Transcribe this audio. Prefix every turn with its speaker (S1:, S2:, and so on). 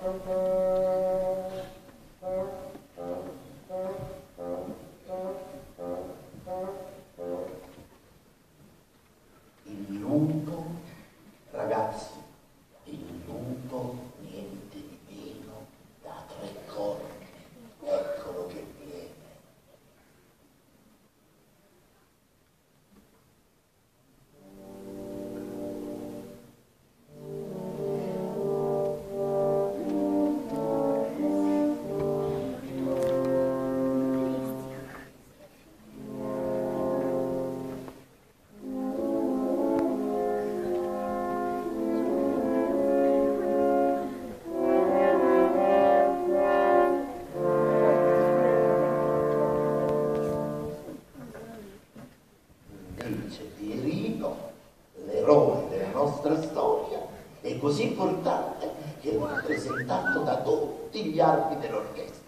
S1: Il lungo ragazzo. invece di Rino, l'eroe della nostra storia, è così importante che è rappresentato da tutti gli archi dell'orchestra.